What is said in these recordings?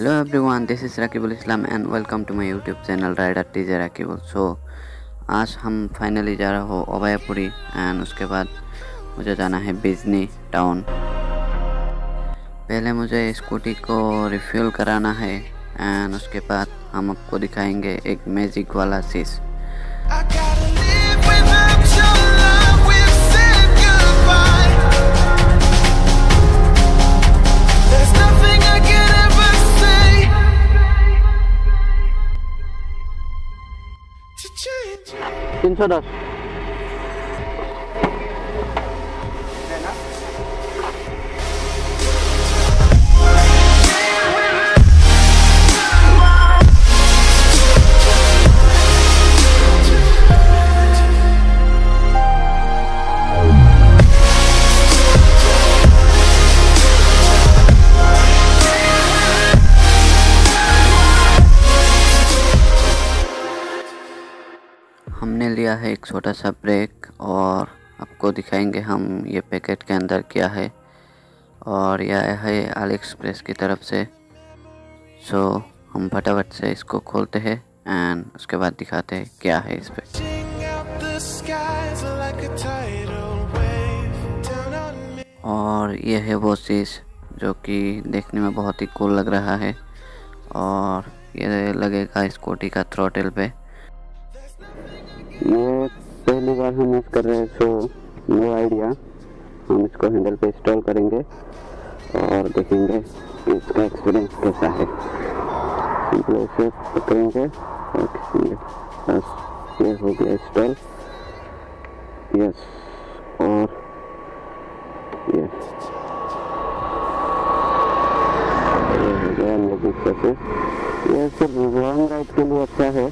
Hello everyone this is Rakibul Islam and welcome to my YouTube channel rider teaser Rakibul so आज हम finally जा रहे हो Abhayapuri and उसके बाद मुझे जाना है बिजनी टाउन पहले मुझे स्कूटी को रिफ्यूल कराना है एंड उसके बाद हम आपको दिखाएँगे एक मैजिक वाला चीज़. сюда. है एक छोटा सा ब्रेक और आपको दिखाएँगे हम ये पैकेट के अंदर क्या है और यह है अली एक्सप्रेस की तरफ़ से सो हम फटाफट से इसको खोलते हैं एंड उसके बाद दिखाते हैं क्या है इस पे Reaching out the skies like a tidal wave down on me. और ये है वो चीज़ जो कि देखने में बहुत ही कूल लग रहा है और ये लगेगा स्कूटी का थ्रोटल पे ये पहली बार हम यूज़ कर रहे हैं सो नो आइडिया हम इसको हैंडल पे इंस्टॉल करेंगे और देखेंगे इसका एक्सपीरियंस कैसा है। सिंपल ऐसे पकड़ेंगे और खींचेंगे बस, ये हो गया इंस्टॉल यस और ये। ये हो गया ये सिर्फ़ लॉन्ग राइड के लिए अच्छा है।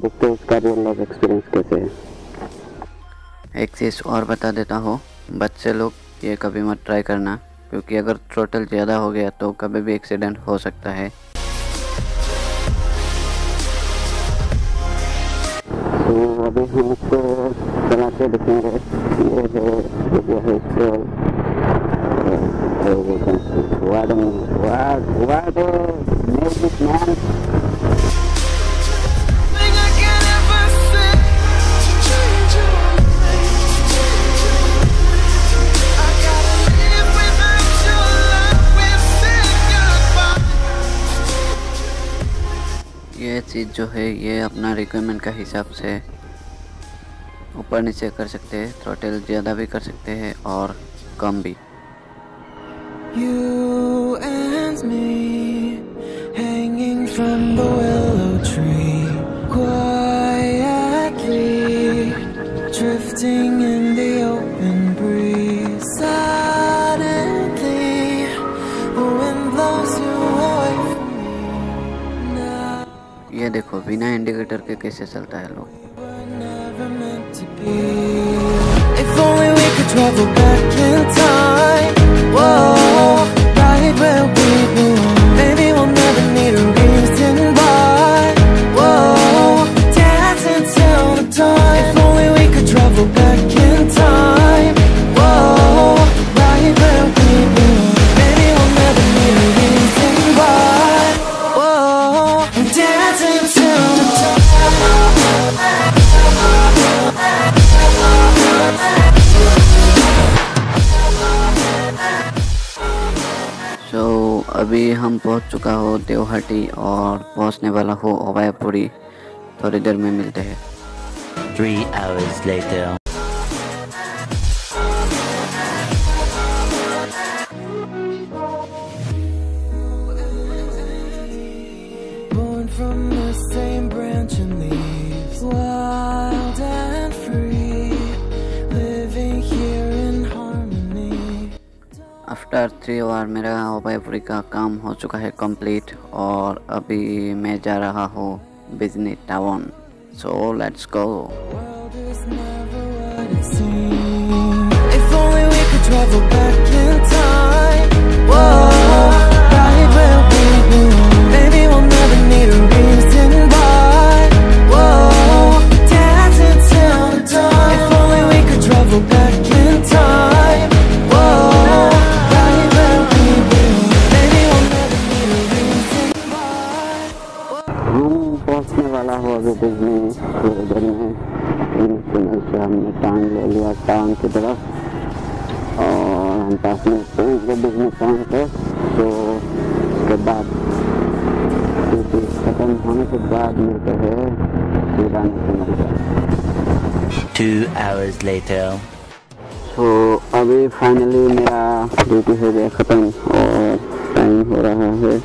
देखते हैं उसका रियल लाइफ एक्सपीरियंस कैसे है। एक चीज़ और बता देता हूँ बच्चे लोग ये कभी मत ट्राई करना क्योंकि अगर टोटल ज़्यादा हो गया तो कभी भी एक्सीडेंट हो सकता है। तो अभी हम इसको चला के देखेंगे। ये है ये है warden ward ward music man Nothing चीज़ जो है ये अपना रिक्वायरमेंट का हिसाब से ऊपर नीचे कर सकते हैं थ्रोटल ज़्यादा भी कर सकते हैं और कम भी। You and me hanging from the willow tree, बिना इंडिकेटर के कैसे चलता है लोग? अभी हम पहुँच चुका हो देवहाटी और पहुँचने वाला हो अवैपुरी थोड़ी देर में मिलते हैं। आफ्टर थ्री आवर मेरा ओबाईपुरी का काम हो चुका है कंप्लीट और अभी मैं जा रहा हूँ Bijni town. So let's go travel back in time. Whoa. तरफ़ और हम पास में पहुँच गए बिज़नेस पॉइंट पे तो उसके बाद ख़त्म होने के बाद मिलते हैं Two hours later. तो अभी फाइनली मेरा ड्यूटी हो गया ख़त्म और टाइम हो रहा है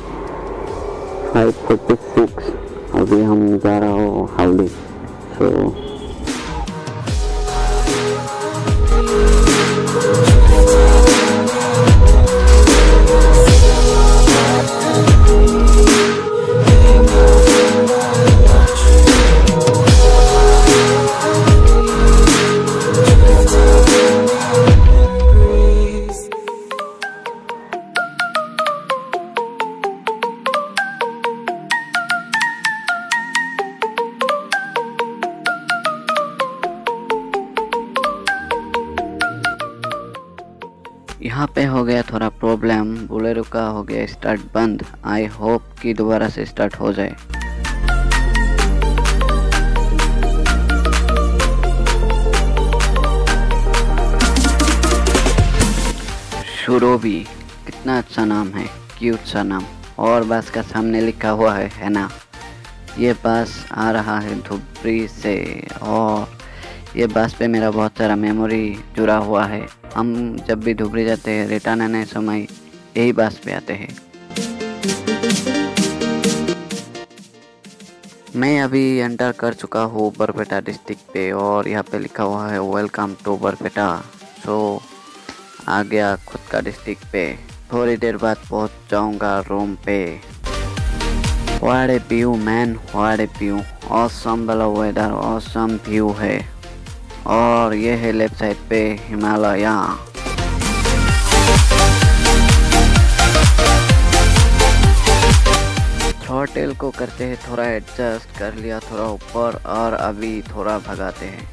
फाइव फोर्टी सिक्स अभी हम जा रहा हूँ हाउली सो breeze. यहाँ पे हो गया थोड़ा प्रॉब्लम बोलेरो का हो गया स्टार्ट बंद। आई होप कि दोबारा से स्टार्ट हो जाए। शुरोबी कितना अच्छा नाम है क्यूट सा नाम। और बस का सामने लिखा हुआ है है ना ये बस आ रहा है धुबरी से, और ये बस पे मेरा बहुत सारा मेमोरी जुड़ा हुआ है। हम जब भी धुबरी जाते हैं रिटर्न आने समय यही बस पे आते हैं। मैं अभी एंटर कर चुका हूँ बरपेटा डिस्ट्रिक्ट पे और यहाँ पे लिखा हुआ है वेलकम टू बरपेटा। सो आ गया खुद का डिस्ट्रिक्ट पे। थोड़ी देर बाद पहुँच जाऊँगा रूम पे। What a man a view. Awesome वाला वेदर awesome व्यू है। और ये है लेफ़्ट साइड पे हिमालय। टेल को करते हैं थोड़ा एडजस्ट, कर लिया थोड़ा ऊपर और अभी थोड़ा भगाते हैं।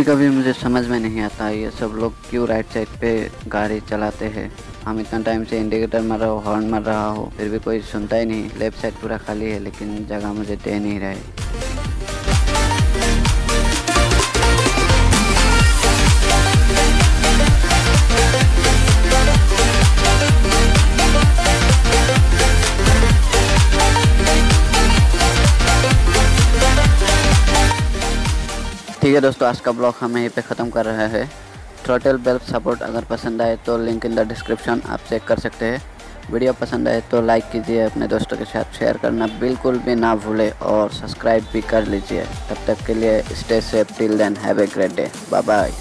कभी कभी मुझे समझ में नहीं आता ये सब लोग क्यों राइट साइड पे गाड़ी चलाते हैं। हम इतना टाइम से इंडिकेटर मर रहा हो हॉर्न मर रहा हो, फिर भी कोई सुनता ही नहीं। लेफ़्ट साइड पूरा खाली है, लेकिन जगह मुझे दे नहीं रहे। ठीक है दोस्तों, आज का ब्लॉग हम यहीं पे ख़त्म कर रहे हैं। थ्रोटल बेल्ट सपोर्ट अगर पसंद आए तो लिंक इन द डिस्क्रिप्शन आप चेक कर सकते हैं। वीडियो पसंद आए तो लाइक कीजिए, अपने दोस्तों के साथ शेयर करना बिल्कुल भी ना भूले और सब्सक्राइब भी कर लीजिए। तब तक के लिए stay safe till then have a great day bye bye